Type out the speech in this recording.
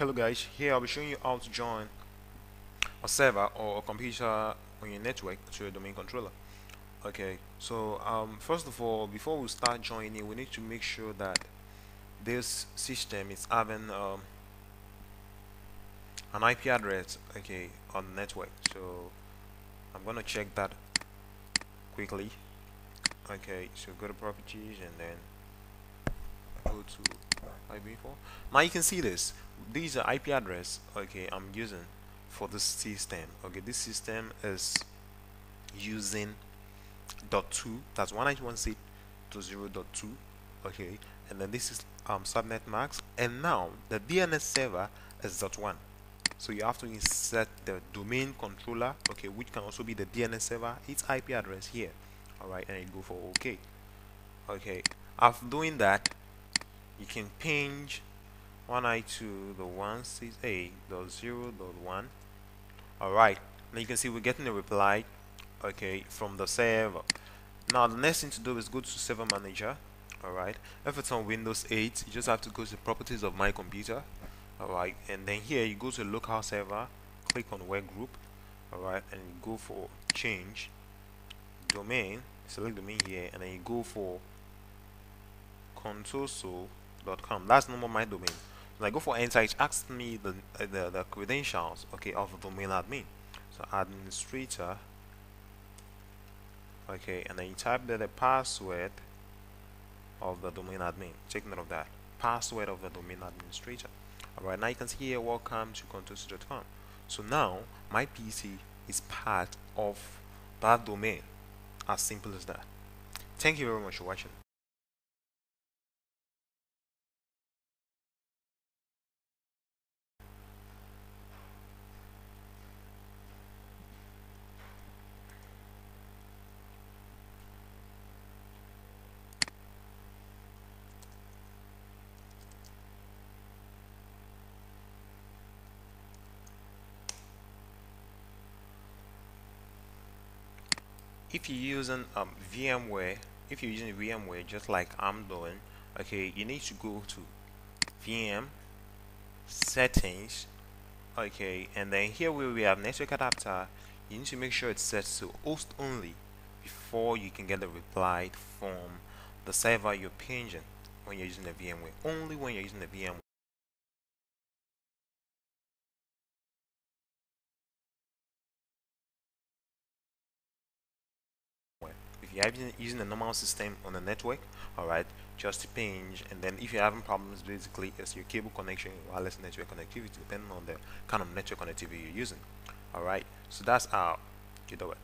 hello guys. Here I'll be showing you how to join a server or a computer on your network to your domain controller. Okay so um, first of all before we start joining we need to make sure that this system is having um, an IP address okay on the network. So I'm gonna check that quickly. Okay so go to properties and then go to IP4 now you can see this these are IP address okay I'm using for this system okay this system is using dot two that's 191.6.0.2 okay and then this is um, subnet mask and now the DNS server is dot one. So you have to insert the domain controller okay which can also be the DNS server its IP address here alright and you go for OK okay after doing that you can ping 192 the 168 the 0 the 1 alright now you can see we're getting a reply okay from the server. Now the next thing to do is go to server manager alright if it's on Windows 8 you just have to go to properties of my computer alright and then here you go to local server click on workgroup alright and go for change domain select the domain here and then you go for contoso.com that's number my domain when I go for enter it asks me the, uh, the the credentials okay of the domain admin. So administrator okay and then you type there the password of the domain admin. Take note of that. Password of the domain administrator. Alright now you can see here welcome to contoso.com so now my PC is part of that domain. As simple as that. Thank you very much for watching if you're using um, VMware if you're using VMware just like I'm doing okay you need to go to VM settings okay and then here where we have network adapter you need to make sure it's set to host only before you can get the reply from the server you're pinging when you're using the VMware only when you're using the VMware if you're using, using a normal system on the network alright just ping and then if you're having problems basically it's your cable connection wireless network connectivity depending on the kind of network connectivity you're using alright? So that's how you do it